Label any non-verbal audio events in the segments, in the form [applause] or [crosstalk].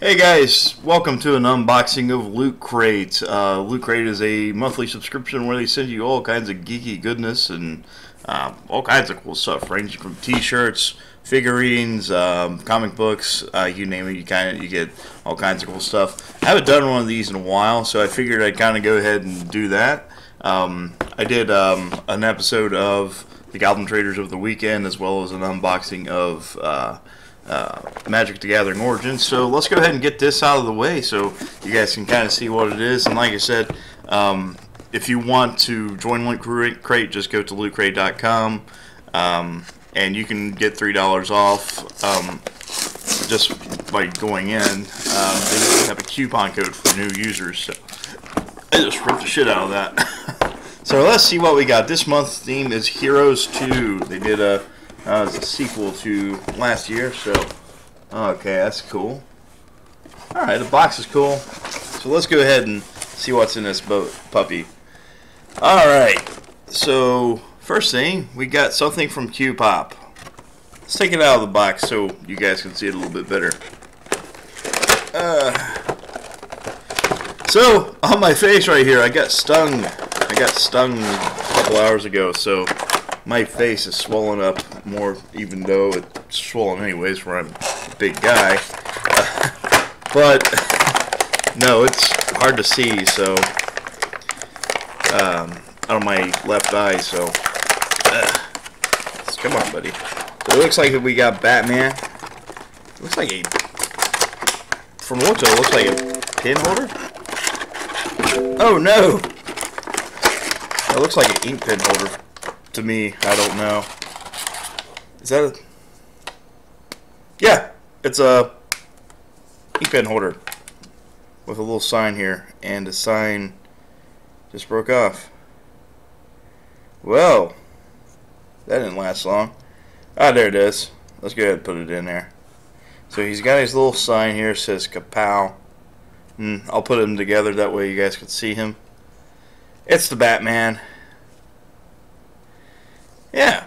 Hey guys, welcome to an unboxing of Loot Crate. Uh, Loot Crate is a monthly subscription where they send you all kinds of geeky goodness and uh, all kinds of cool stuff, ranging from T-shirts, figurines, um, comic books, uh, you name it. You kind of you get all kinds of cool stuff. I haven't done one of these in a while, so I figured I'd kind of go ahead and do that. Um, I did um, an episode of the Goblin Traders of the Weekend, as well as an unboxing of. Uh, Magic the Gathering Origins. So let's go ahead and get this out of the way so you guys can kind of see what it is. And like I said, um, if you want to join Loot Crate, just go to lootcrate.com um, and you can get $3 off um, just by going in. Um, they have a coupon code for new users. So [laughs] I just ripped the shit out of that. [laughs] so let's see what we got. This month's theme is Heroes 2. They did a uh, it's a sequel to last year, so okay, that's cool. All right, the box is cool. So let's go ahead and see what's in this boat puppy. All right, so first thing we got something from Q Pop. Let's take it out of the box so you guys can see it a little bit better. Uh, so on my face right here, I got stung. I got stung a couple hours ago, so my face is swollen up more, even though it's swollen anyways, where I'm a big guy. [laughs] but no, it's hard to see, so um, out of my left eye. So uh, come on, buddy. It looks like we got Batman. It looks like a from what it looks like a pin holder. Oh no! It looks like an ink pen holder to me. I don't know. Is that a... Yeah, it's a ink pen holder with a little sign here, and the sign just broke off. Well, that didn't last long. Ah, there it is. Let's go ahead and put it in there. So he's got his little sign here, says Kapow. And hmm, I'll put them together, that way you guys can see him. It's the Batman yeah,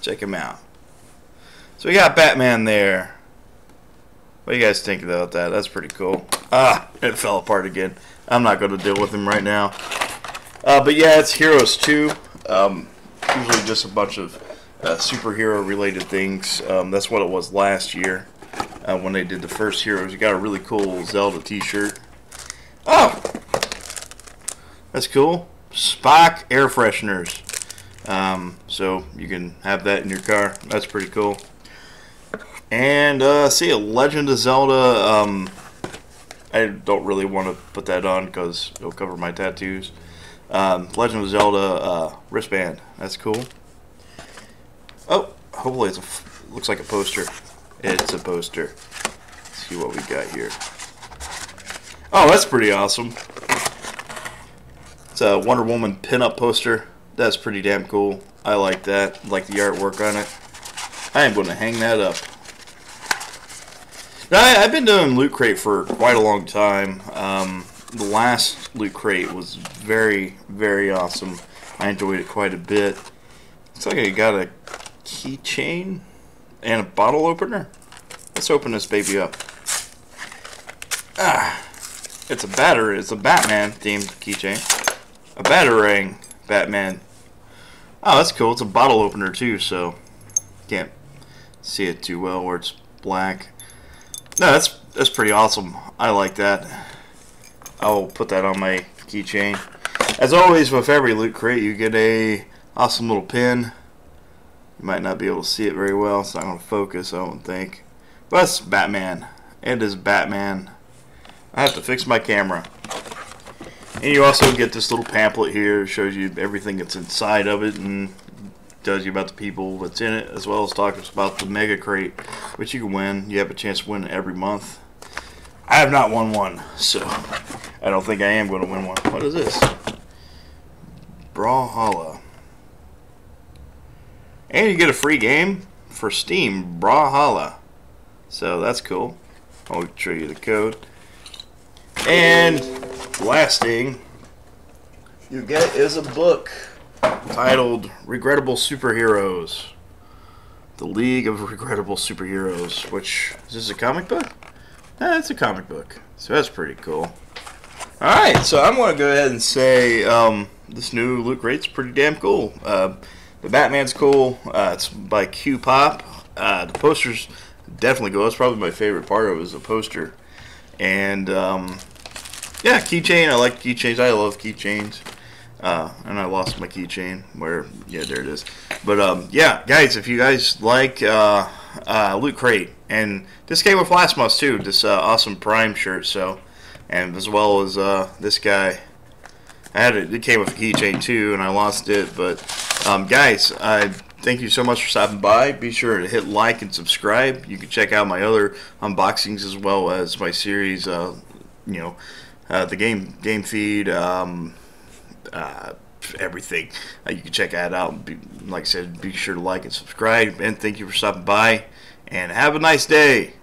check him out. So we got Batman there. What do you guys think about that? That's pretty cool. Ah, it fell apart again. I'm not going to deal with him right now. Uh, but yeah, it's Heroes 2. Um, usually just a bunch of uh, superhero related things. Um, that's what it was last year uh, when they did the first Heroes. You got a really cool Zelda t-shirt. Oh! That's cool. Spock air fresheners. Um, so you can have that in your car. That's pretty cool. And uh, see a Legend of Zelda. Um, I don't really want to put that on because it'll cover my tattoos. Um, Legend of Zelda uh, wristband. That's cool. Oh, hopefully it's a looks like a poster. It's a poster. Let's see what we got here. Oh, that's pretty awesome. It's a Wonder Woman pinup poster that's pretty damn cool. I like that. I like the artwork on it. I am going to hang that up. Now, I, have been doing Loot Crate for quite a long time. Um, the last Loot Crate was very, very awesome. I enjoyed it quite a bit. Looks like I got a keychain and a bottle opener. Let's open this baby up. Ah, it's a battery. It's a Batman themed keychain. A batarang Batman Oh, that's cool. It's a bottle opener too, so can't see it too well where it's black. No, that's that's pretty awesome. I like that. I'll put that on my keychain. As always, with every loot crate, you get a awesome little pin. You might not be able to see it very well. It's not going to focus, I don't think. But it's Batman. It is Batman. I have to fix my camera. And you also get this little pamphlet here. Shows you everything that's inside of it and tells you about the people that's in it, as well as talks about the Mega Crate, which you can win. You have a chance to win every month. I have not won one, so I don't think I am going to win one. What is this? Brawlhalla. And you get a free game for Steam, Brawlhalla. So that's cool. I'll show you the code. And last thing you get is a book titled Regrettable Superheroes. The League of Regrettable Superheroes, which is this a comic book? That's a comic book, so that's pretty cool. All right, so I'm going to go ahead and say um, this new Loot Crate's pretty damn cool. Uh, the Batman's cool. Uh, it's by Q Pop. Uh, the posters definitely go. That's probably my favorite part of it was the poster. And um, yeah, keychain. I like keychains. I love keychains. Uh, and I lost my keychain. Where? Yeah, there it is. But um, yeah, guys, if you guys like uh, uh, Loot Crate, and this came with last month too. This uh, awesome Prime shirt. So, and as well as uh, this guy. I had it. It came with a keychain too, and I lost it. But um, guys, I thank you so much for stopping by. Be sure to hit like and subscribe. You can check out my other unboxings as well as my series. Uh, you know, uh, the game game feed. Um, uh, everything. Uh, you can check that out. Be, like I said, be sure to like and subscribe. And thank you for stopping by. And have a nice day.